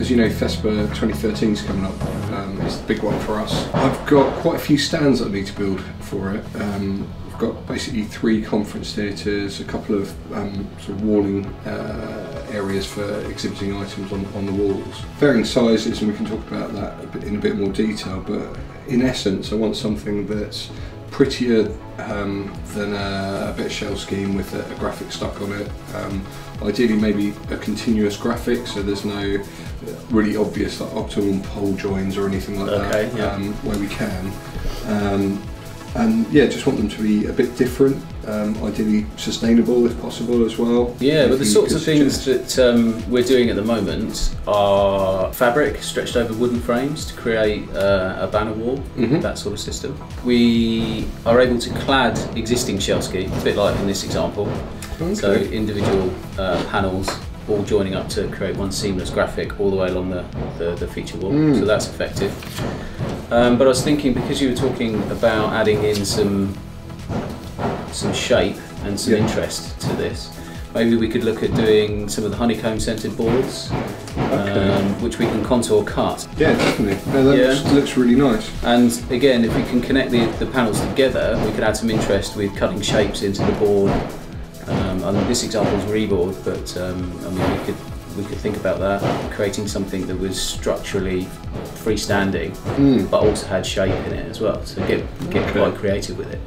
you know, FESPA 2013 is coming up. Um, it's the big one for us. I've got quite a few stands that I need to build for it. Um, I've got basically three conference theatres, a couple of um, sort of walling uh, areas for exhibiting items on, on the walls. Varying sizes, and we can talk about that in a bit more detail, but in essence, I want something that's prettier um, than a, a bit of shell scheme with a, a graphic stuck on it. Um, ideally, maybe a continuous graphic, so there's no really obvious like optimal pole joins or anything like Okay, that. yeah. Um, where we can. Um, and yeah, just want them to be a bit different, um, ideally sustainable if possible as well. Yeah, but the sorts of things suggest? that um, we're doing at the moment are fabric stretched over wooden frames to create uh, a banner wall, Mhm. that sort of system. We are able to clad existing shell scheme, a bit like in this example. Okay. So individual uh, panels all joining up to create one seamless graphic all the way along the, the, the feature wall. Mm. So that's effective. Um, but I was thinking because you were talking about adding in some some shape and some Yeah. interest to this. Maybe we could look at doing some of the honeycomb scented boards, um, which we can contour cut. Yeah, definitely. No, that Yeah. looks, looks really nice. And again, if we can connect the, the panels together, we could add some interest with cutting shapes into the board. Um, and this example is Re-board, but um, I mean, we could we could think about that, creating something that was structurally freestanding, Mm. but also had shape in it as well. So get get Okay. quite creative with it.